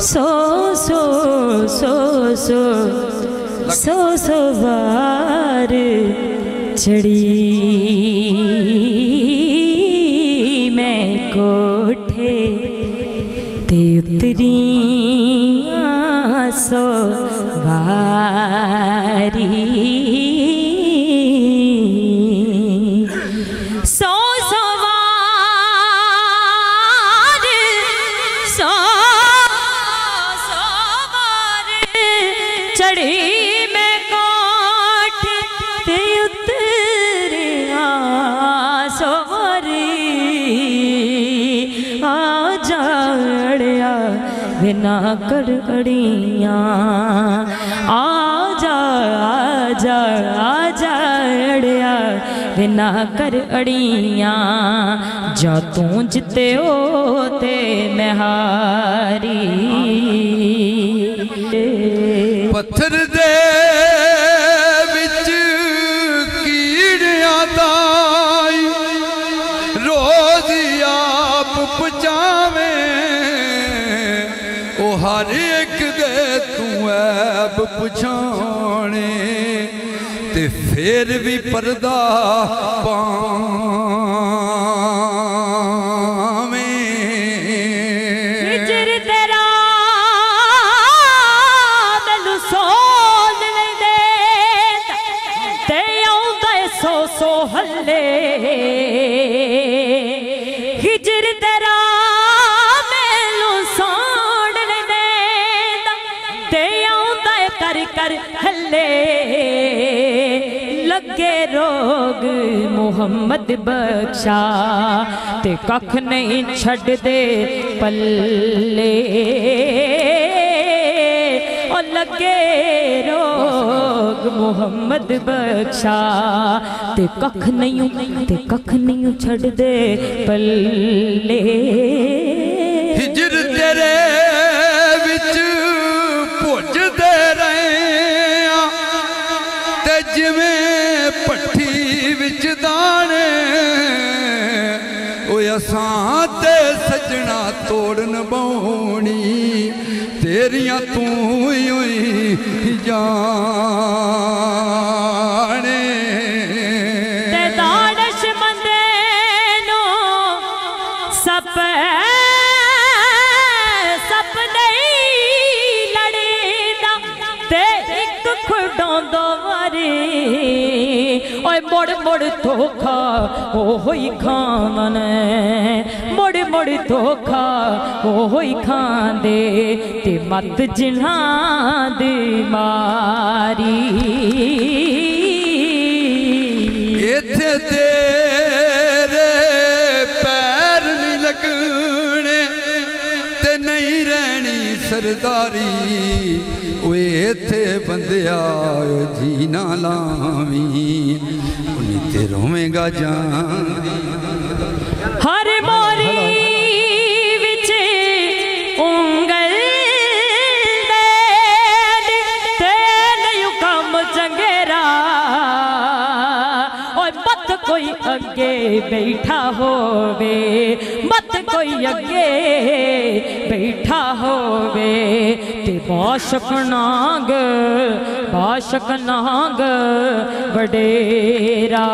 ਸੋ ਸੋ ਸੋ ਸੋ ਸੋ ਸੋ ਵਾਰ ਚੜੀ ਮੈਂ ਕੋਠੇ ਤੇ ਉਤਰੀਆਂ ਸੋ ਵਾਰੀ ਬਿਨਾ ਕੜਕੜੀਆਂ। ਆ ਜਾ ਆ ਜਾ, ਆ ਜਾੜਿਆ ਬਿਨਾ ਕਰ ਅੜੀਆਂ ਜਾਂ ਤੂੰ ਜਿੱਤੇ ਹੋ ਤੇ ਮੈਂ ਪੱਥਰ ਇੱਕ ਦੇ ਤੂੰ ਐਬ ਪਛਾਣੇ ਤੇ ਫੇਰ ਵੀ ਪਰਦਾ ਪਾਵੇਂ। ਹਿਜਰ ਤੇਰਾ ਮੈਨੂੰ ਸੋਲ ਲੈਂਦੇ ਤੇ ਆਉਂਦਾ ਏ ਸੋ ਸੋ ਹੱਲੇ। کر کر ہلے لگے روگ محمد بخشا تے ککھ نہیں چھڈ دے پلے لگے روگ محمد بخشا تے ککھ نہیں ککھ نہیں چھڈ دے پلے ਅਸਾਂ ਤੇ ਸਜਣਾ ਤੋੜਨ ਬਾਉਣੀ, ਤੇਰੀਆਂ ਤੂੰ ਹੀ ਜਾਣੇ। ਤੇ ਦਾੜਸ਼ ਬੰਦੇ ਨੂੰ ਸਪ ਸਪ ਨਹੀਂ ਲੜੀਦਾ ਤੇ ਇੱਕ ਖੁਡਾਉਂਦਾ ਵਰੀ ਓਏ ਮੁੜ ਮੁੜ ਧੋਖਾ, ਉਹ ਹੀ ਖਾਵਨ ਮੁੜ ਮੁੜ ਧੋਖਾ, ਉਹ ਹੀ ਖਾਂਦੇ ਤੇ ਮਤ ਜਿਨ੍ਹਾਂ ਦੀ ਮਾਰੀ। ਇੱਥੇ ਤੇਰੇ ਪੈਰ ਨਹੀਂ ਲੱਗਣੇ ਤੇ ਨਹੀਂ ਰਹਿਣੀ ਸਰਦਾਰੀ। ਇੱਥੇ ਬੰਦਿਆ ਓ ਜੀ ਨਾ ਲਾਵੀਂ। ਉਨੀ ਤੇ ਰੋਵੇਂਗਾ ਜਾਂਦੀ ਹਰ ਮੋਰੀ ਵਿੱਚ ਉਂਗਲ ਦੇ ਤੇ ਨਹੀਂ ਕੰਮ ਚੰਗੇਰਾ। ਓਏ ਮਤ ਕੋਈ ਅੱਗੇ ਅੱਗੇ ਬੈਠਾ ਹੋਵੇ ਮਤ ਕੋਈ ਅੱਗੇ ਬੈਠਾ ਹੋਵੇ ਤੇ ਬਾਸ਼ਕ ਨਾਗ ਬਾਸ਼ਕ ਨਾਗ ਵਡੇਰਾ।